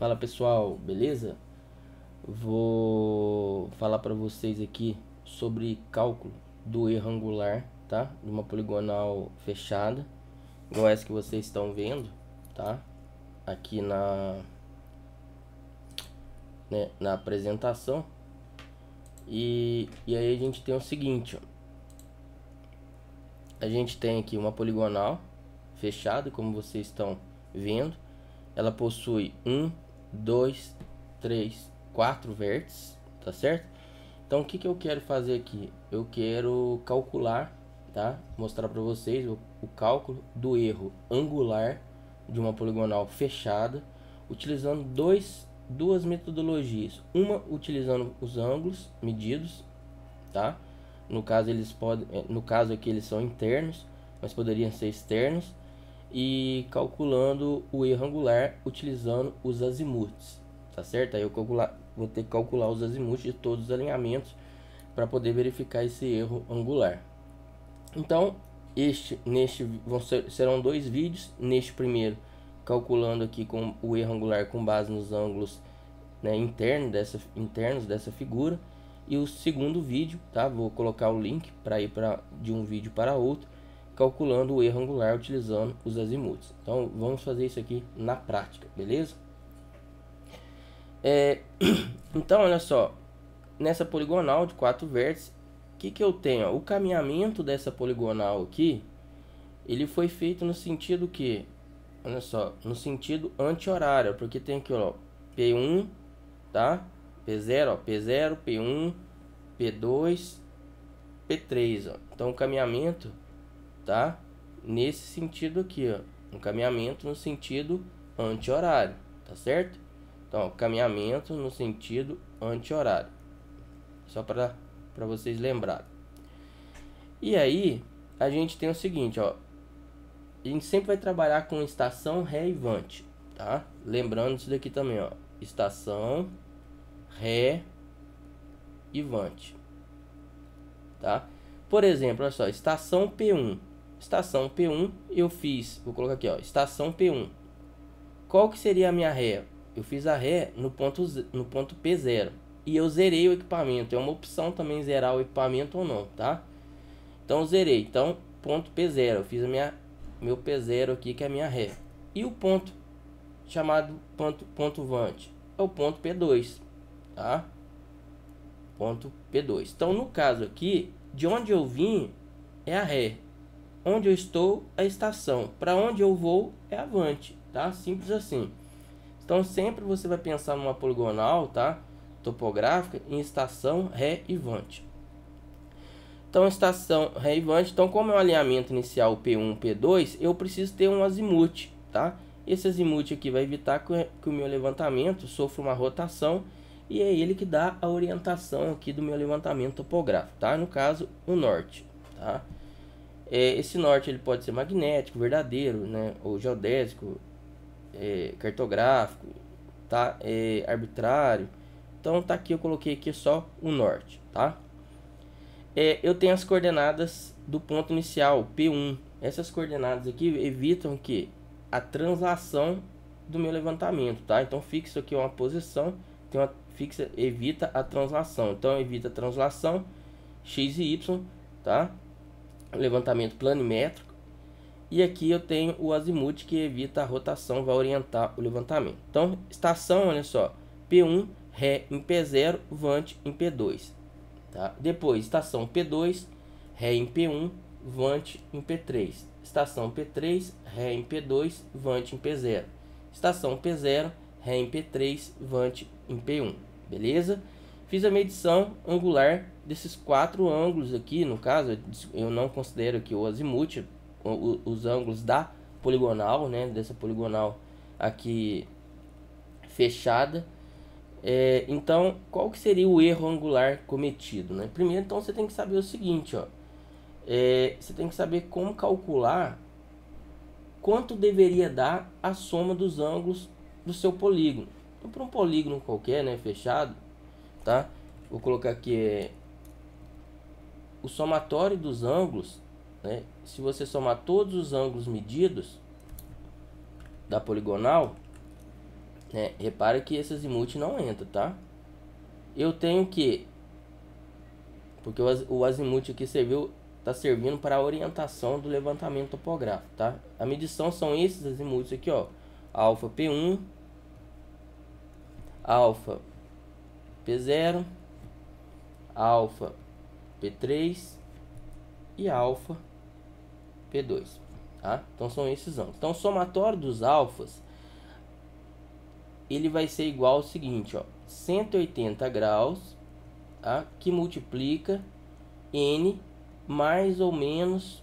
Fala pessoal, beleza? Vou falar para vocês aqui sobre cálculo do erro angular, tá? De uma poligonal fechada, igual essa que vocês estão vendo, tá? Aqui na né, na apresentação. E, e aí a gente tem o seguinte, ó. A gente tem aqui uma poligonal fechada, como vocês estão vendo. Ela possui um, 2, 3, 4 vértices, tá certo? Então o que, que eu quero fazer aqui? Eu quero calcular, tá? Mostrar para vocês o, o cálculo do erro angular de uma poligonal fechada, utilizando dois, duas metodologias. Uma utilizando os ângulos medidos, tá? No caso eles podem, é, no caso aqui eles são internos, mas poderiam ser externos e calculando o erro angular utilizando os azimuths, tá certo? Aí eu calcular, vou ter que calcular os azimuths de todos os alinhamentos para poder verificar esse erro angular. Então, este neste vão ser, serão dois vídeos, neste primeiro calculando aqui com o erro angular com base nos ângulos né, internos dessa internos dessa figura e o segundo vídeo, tá? Vou colocar o link para ir para de um vídeo para outro calculando o erro angular utilizando os azimuths. Então vamos fazer isso aqui na prática, beleza? É, então olha só, nessa poligonal de quatro vértices, o que, que eu tenho? O caminhamento dessa poligonal aqui, ele foi feito no sentido que, olha só, no sentido anti-horário, porque tem aqui ó, P1, tá? P0, ó, P0, P1, P2, P3, ó. Então o caminhamento tá? Nesse sentido aqui, ó, um caminhamento no sentido anti-horário, tá certo? Então, caminhamento no sentido anti-horário. Só para para vocês lembrarem. E aí, a gente tem o seguinte, ó. A gente sempre vai trabalhar com estação ré e vante, tá? Lembrando isso daqui também, ó. Estação ré e vante. Tá? Por exemplo, olha só, estação P1 estação P1, eu fiz, vou colocar aqui, ó, estação P1. Qual que seria a minha ré? Eu fiz a ré no ponto, no ponto P0 e eu zerei o equipamento. É uma opção também zerar o equipamento ou não, tá? Então zerei. Então, ponto P0, eu fiz a minha meu P0 aqui que é a minha ré. E o ponto chamado ponto ponto vante é o ponto P2, tá? Ponto P2. Então, no caso aqui, de onde eu vim é a ré. Onde eu estou é a estação. Para onde eu vou é avante, tá? Simples assim. Então sempre você vai pensar numa poligonal, tá? Topográfica em estação ré e vante. Então estação ré e vante. Então como é um alinhamento inicial P1, P2, eu preciso ter um azimuth, tá? Esse azimuth aqui vai evitar que, que o meu levantamento sofra uma rotação e é ele que dá a orientação aqui do meu levantamento topográfico, tá? No caso, o norte, tá? É, esse norte ele pode ser magnético, verdadeiro, né? ou geodésico, é, cartográfico, tá? É, arbitrário. Então tá aqui eu coloquei aqui só o norte, tá? É, eu tenho as coordenadas do ponto inicial, P1. Essas coordenadas aqui evitam que a translação do meu levantamento, tá? Então fixo aqui uma posição, tem uma fixa evita a translação. Então evita a translação x e y, tá? Levantamento planimétrico. E aqui eu tenho o azimuth que evita a rotação, vai orientar o levantamento. Então, estação, olha só, P1, Ré em P0, Vante em P2. Tá? Depois, estação P2, Ré em P1, Vante em P3. Estação P3, Ré em P2, Vante em P0. Estação P0, Ré em P3, Vante em P1. Beleza? Fiz a medição angular desses quatro ângulos aqui, no caso, eu não considero que o azimuth, os ângulos da poligonal, né, dessa poligonal aqui fechada. É, então, qual que seria o erro angular cometido, né? Primeiro, então, você tem que saber o seguinte, ó. É, você tem que saber como calcular quanto deveria dar a soma dos ângulos do seu polígono. Então, para um polígono qualquer, né, fechado, tá? Vou colocar aqui é, o somatório dos ângulos, né? Se você somar todos os ângulos medidos da poligonal, Né? Repara que esse azimuth não entra, tá? Eu tenho que... Porque o azimuth aqui serviu, tá servindo para a orientação do levantamento topográfico, tá? A medição são esses azimuths aqui, ó. Alfa P1, alfa P0, alfa P3 e alfa P2, tá? Então são esses ângulos. Então o somatório dos alfas ele vai ser igual ao seguinte, ó, 180 graus, tá? que multiplica n mais ou menos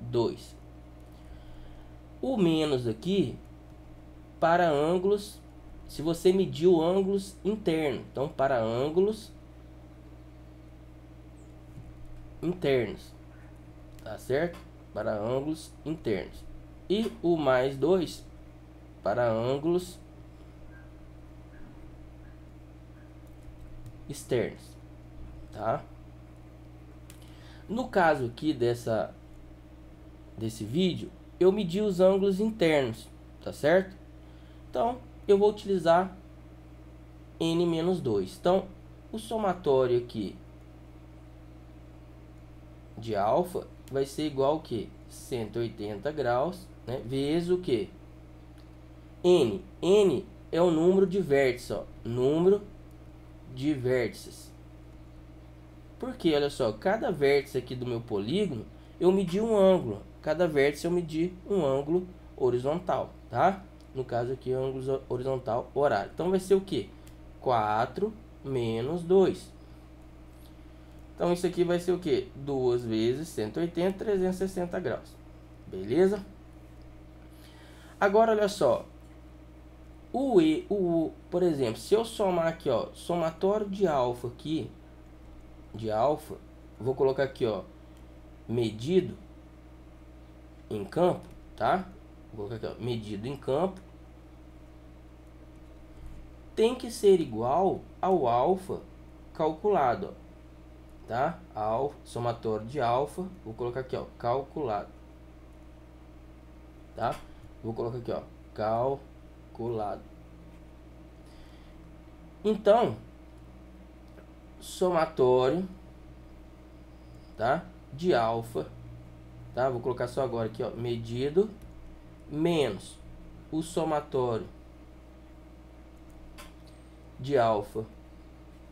2. O menos aqui para ângulos, se você mediu ângulos internos, então para ângulos internos, tá certo? Para ângulos internos. E o mais 2 para ângulos externos, tá? No caso aqui dessa desse vídeo, eu medi os ângulos internos, tá certo? Então, eu vou utilizar n-2. Então, o somatório aqui de alfa vai ser igual que? 180 graus, né? Vezes o que? n. n é o número de vértices, ó. Número de vértices. Porque, olha só, cada vértice aqui do meu polígono, eu medi um ângulo. Cada vértice eu medi um ângulo horizontal, tá? No caso aqui, ângulo horizontal horário. Então, vai ser o que? 4 menos 2. Então, isso aqui vai ser o que? 2 vezes 180, 360 graus. Beleza? Agora, olha só. O E, o, por exemplo, se eu somar aqui, ó, somatório de alfa aqui, de alfa, vou colocar aqui, ó, medido em campo, tá? Vou colocar aqui, ó, medido em campo, tem que ser igual ao alfa calculado, tá? Ao somatório de alfa, vou colocar aqui, ó, calculado, tá? Vou colocar aqui, ó, calculado. Então, somatório, tá? De alfa, tá? Vou colocar só agora aqui, ó, medido menos o somatório de alfa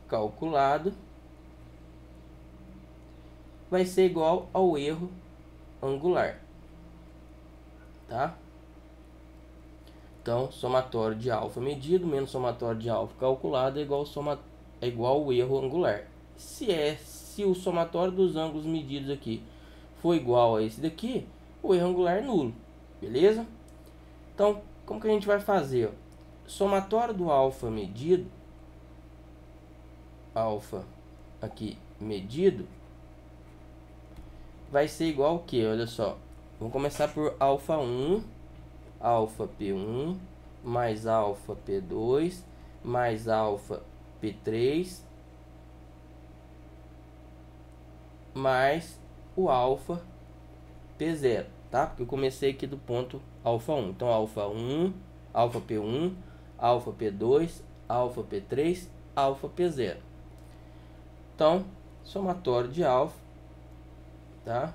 calculado vai ser igual ao erro angular, tá? Então, somatório de alfa medido menos somatório de alfa calculado é igual, soma, é igual ao erro angular. Se, é, se o somatório dos ângulos medidos aqui for igual a esse daqui, o erro angular é nulo. Beleza? Então, como que a gente vai fazer? Somatório do alfa medido, alfa aqui medido, vai ser igual ao que? Olha só. Vamos começar por alfa 1 alfa P1 mais alfa P2 mais alfa P3 mais o alfa P0, tá? Porque eu comecei aqui do ponto alfa 1. Então, alfa 1, alfa P1, alfa P2, alfa P3, alfa P0. Então, somatório de alfa, tá?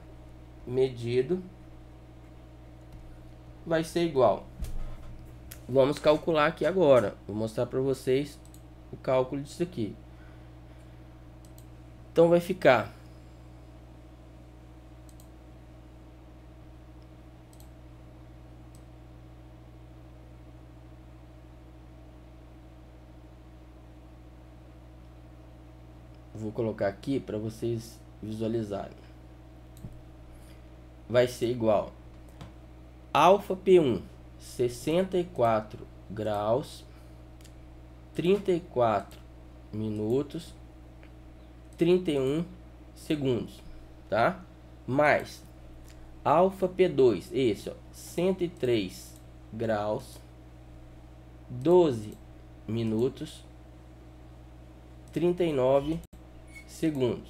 Medido vai ser igual. Vamos calcular aqui agora. Vou mostrar para vocês o cálculo disso aqui. Então vai ficar Vou colocar aqui para vocês visualizarem. Vai ser igual Alfa P1, 64 graus, 34 minutos, 31 segundos, tá? Mais alfa P2, esse, ó, 103 graus, 12 minutos, 39 segundos.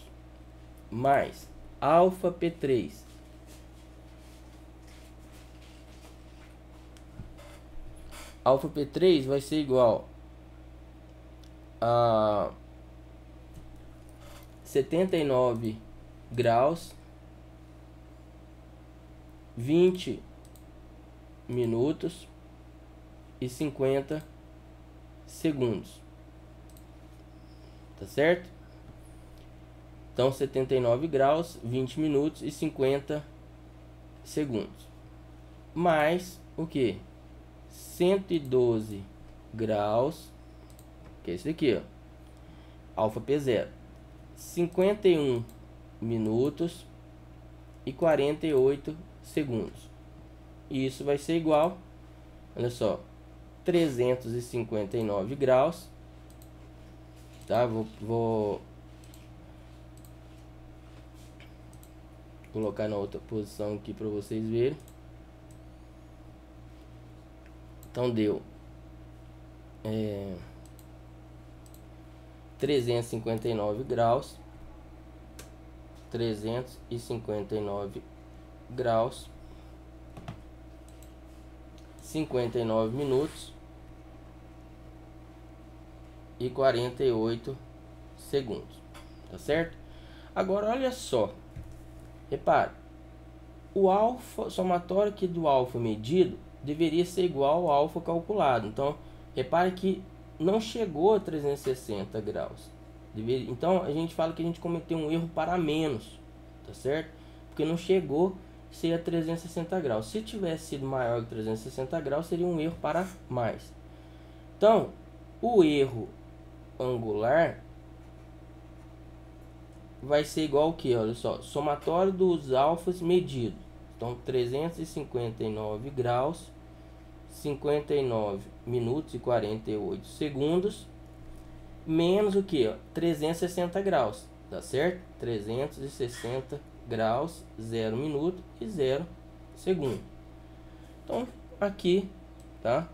Mais alfa P3, alfa P3 vai ser igual a 79 graus 20 minutos e 50 segundos. Tá certo? Então 79 graus, 20 minutos e 50 segundos. Mais o que? 112 graus, que é esse daqui, ó. Alfa P0. 51 minutos e 48 segundos. E isso vai ser igual, olha só, 359 graus, tá? Vou, vou colocar na outra posição aqui para vocês verem. Então deu é, 359 graus, 359 graus, 59 minutos e 48 segundos, tá certo? Agora olha só, repare, o alfa somatório aqui do alfa medido deveria ser igual ao alfa calculado. Então, repare que não chegou a 360 graus. Deveria, então, a gente fala que a gente cometeu um erro para menos, tá certo? Porque não chegou a ser a 360 graus. Se tivesse sido maior que 360 graus, seria um erro para mais. Então, o erro angular vai ser igual ao que? Olha só, somatório dos alfas medidos. Então, 359 graus, 59 minutos e 48 segundos, menos o que? 360 graus, tá certo? 360 graus, 0 minuto e 0 segundo. Então, aqui, tá?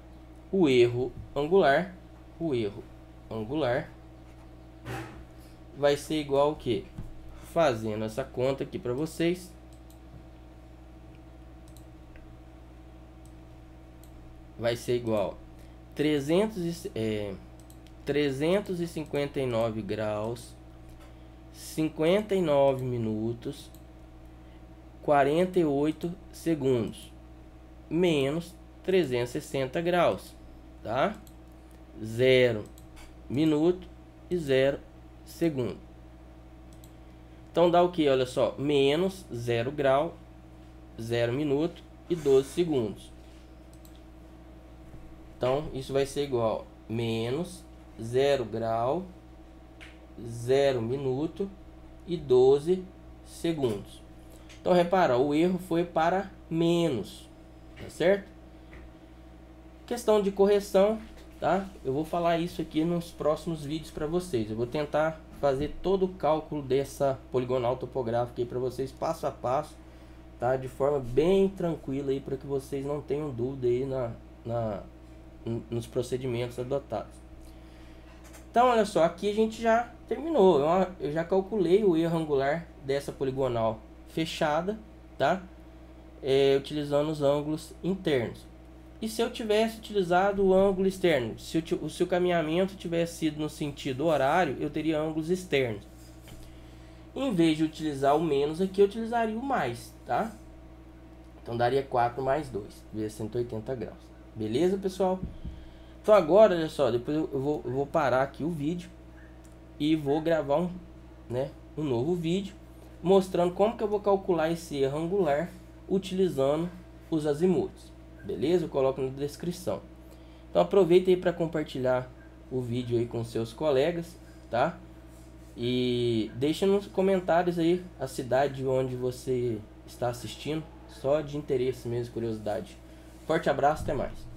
O erro angular, o erro angular vai ser igual ao que? Fazendo essa conta aqui para vocês, vai ser igual 300 é, 359 graus 59 minutos 48 segundos menos 360 graus tá 0 minuto e 0 segundo então dá o que olha só menos 0 grau 0 minuto e 12 segundos então, isso vai ser igual a menos 0 grau, 0 minuto e 12 segundos. Então, repara, o erro foi para menos, tá certo? Questão de correção, tá? Eu vou falar isso aqui nos próximos vídeos para vocês. Eu vou tentar fazer todo o cálculo dessa poligonal topográfica aí para vocês passo a passo, tá? De forma bem tranquila aí para que vocês não tenham dúvida aí na, na nos procedimentos adotados. Então, olha só, aqui a gente já terminou. Eu, eu já calculei o erro angular dessa poligonal fechada, tá? É, utilizando os ângulos internos. E se eu tivesse utilizado o ângulo externo, se, o, se o caminhamento tivesse sido no sentido horário, eu teria ângulos externos. Em vez de utilizar o menos aqui, eu utilizaria o mais, tá? Então daria 4 mais 2, vezes 180 graus. Beleza, pessoal? Então agora, olha só, depois eu vou, eu vou parar aqui o vídeo e vou gravar um, né, um novo vídeo mostrando como que eu vou calcular esse erro angular utilizando os azimutos. Beleza? Eu coloco na descrição. Então aproveita aí para compartilhar o vídeo aí com seus colegas, tá? E deixa nos comentários aí a cidade onde você está assistindo, só de interesse mesmo, curiosidade. Forte abraço, até mais.